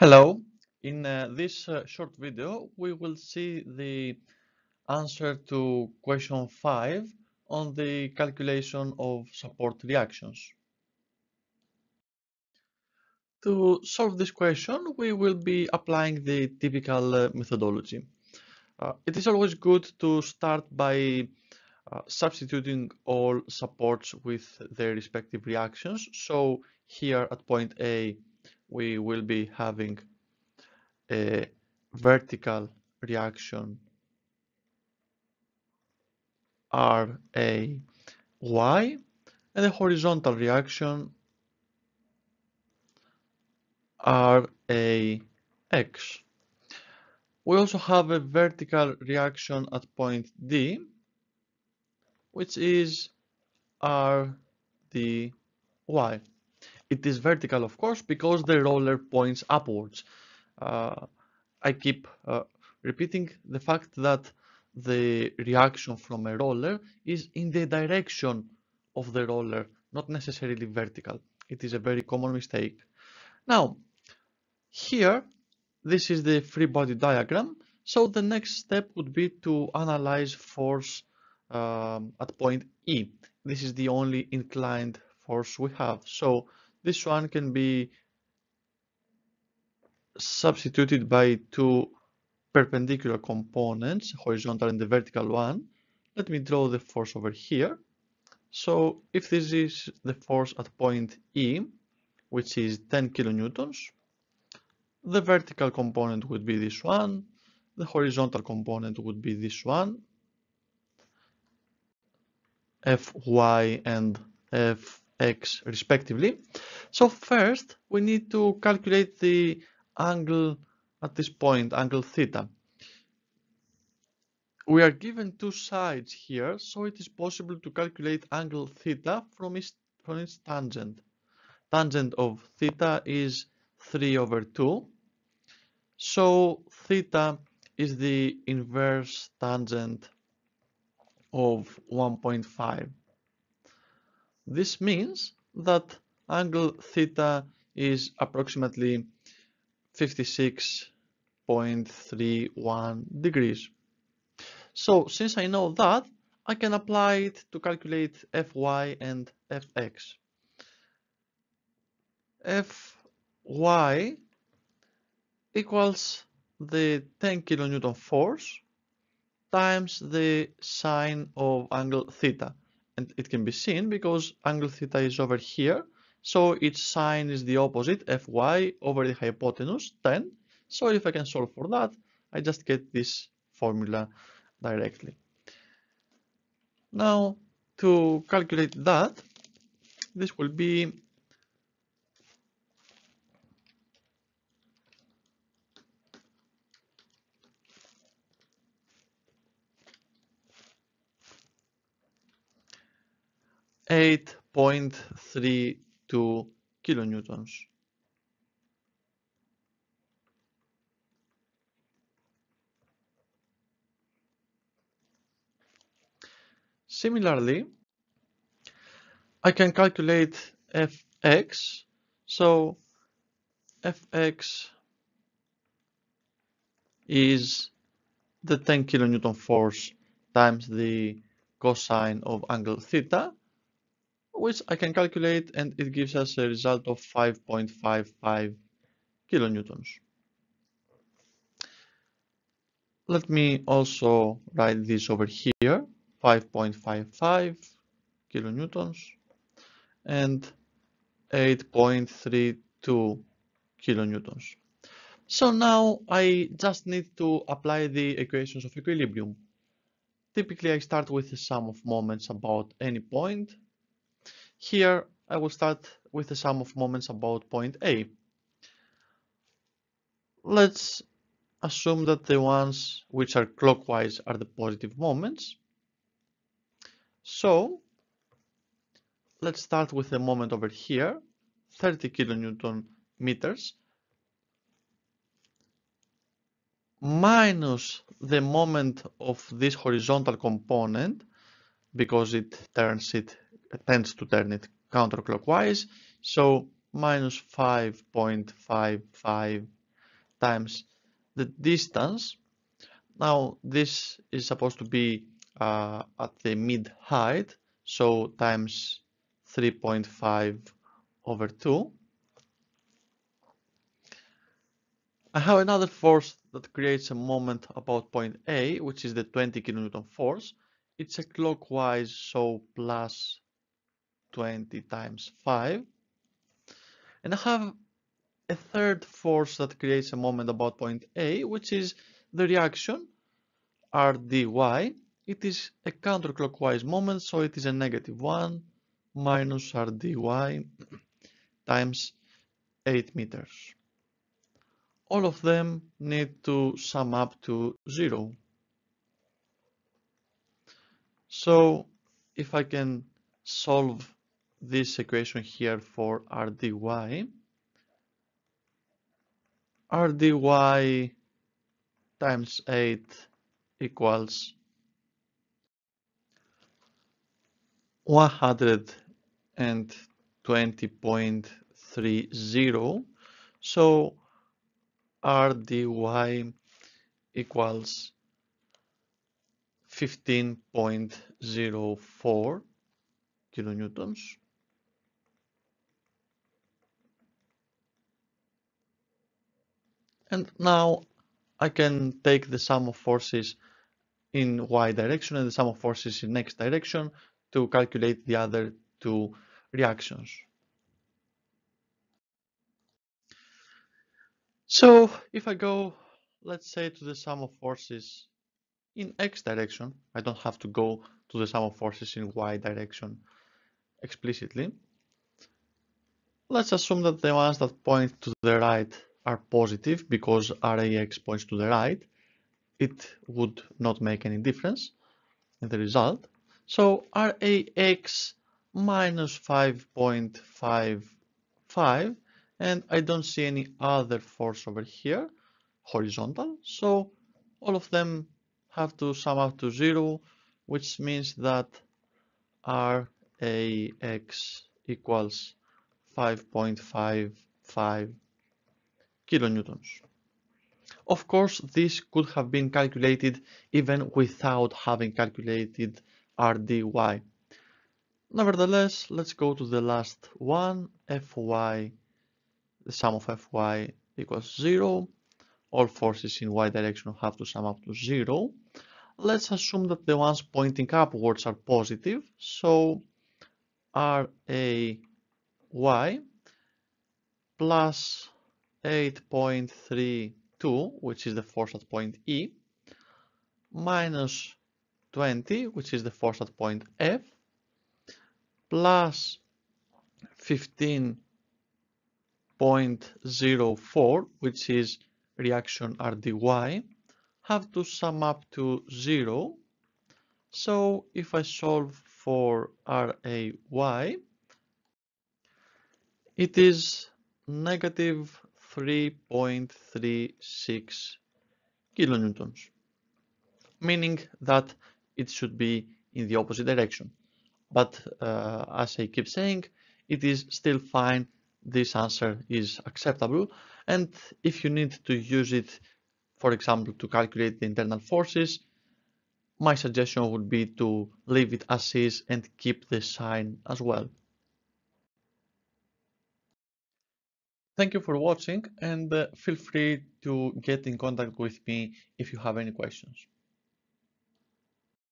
Hello, in uh, this uh, short video we will see the answer to question 5 on the calculation of support reactions. To solve this question we will be applying the typical uh, methodology. Uh, it is always good to start by uh, substituting all supports with their respective reactions. So here at point A we will be having a vertical reaction RAY and a horizontal reaction RAX. We also have a vertical reaction at point D, which is RDY. It is vertical, of course, because the roller points upwards. Uh, I keep uh, repeating the fact that the reaction from a roller is in the direction of the roller, not necessarily vertical. It is a very common mistake. Now, here, this is the free body diagram. So the next step would be to analyze force um, at point E. This is the only inclined force we have. So this one can be substituted by two perpendicular components, horizontal and the vertical one. Let me draw the force over here. So if this is the force at point E, which is 10 kilonewtons, the vertical component would be this one, the horizontal component would be this one, Fy and F x respectively. So first we need to calculate the angle at this point, angle theta. We are given two sides here, so it is possible to calculate angle theta from its, from its tangent. Tangent of theta is 3 over 2. So theta is the inverse tangent of 1.5. This means that angle theta is approximately 56.31 degrees. So since I know that, I can apply it to calculate Fy and Fx. Fy equals the 10 kilonewton force times the sine of angle theta and it can be seen because angle theta is over here. So its sine is the opposite fy over the hypotenuse 10 so if I can solve for that I just get this formula directly. Now to calculate that this will be eight point three two kilonewtons. Similarly, I can calculate fx. So fx is the 10 kilonewton force times the cosine of angle theta which I can calculate and it gives us a result of 5.55 kilonewtons. Let me also write this over here, 5.55 kilonewtons and 8.32 kilonewtons. So now I just need to apply the equations of equilibrium. Typically I start with the sum of moments about any point here I will start with the sum of moments about point A. Let's assume that the ones which are clockwise are the positive moments. So let's start with the moment over here, 30 kilonewton meters minus the moment of this horizontal component because it turns it tends to turn it counterclockwise. So minus 5.55 times the distance. Now this is supposed to be uh, at the mid height, so times 3.5 over 2. I have another force that creates a moment about point A, which is the 20 kilonewton force. It's a clockwise, so plus 20 times 5. And I have a third force that creates a moment about point A, which is the reaction RDY. It is a counterclockwise moment, so it is a negative 1 minus RDY times 8 meters. All of them need to sum up to 0. So if I can solve this equation here for RDY, RDY times 8 equals 120.30 so RDY equals 15.04 kilonewtons And now I can take the sum of forces in y direction and the sum of forces in x direction to calculate the other two reactions. So if I go, let's say, to the sum of forces in x direction, I don't have to go to the sum of forces in y direction explicitly. Let's assume that the ones that point to the right are positive because RAX points to the right, it would not make any difference in the result. So RAX minus 5.55 and I don't see any other force over here, horizontal. So all of them have to sum up to zero, which means that RAX equals 5.55 kilonewtons. Of course, this could have been calculated even without having calculated RDY. Nevertheless, let's go to the last one, Fy, the sum of Fy equals 0. All forces in y direction have to sum up to 0. Let's assume that the ones pointing upwards are positive, so RAY plus 8.32, which is the force at point E, minus 20, which is the force at point F, plus 15.04, which is reaction RDY, have to sum up to 0. So if I solve for RAY, it is negative 3.36 kilonewtons, meaning that it should be in the opposite direction. But uh, as I keep saying, it is still fine. This answer is acceptable. And if you need to use it, for example, to calculate the internal forces, my suggestion would be to leave it as is and keep the sign as well. Thank you for watching and uh, feel free to get in contact with me if you have any questions.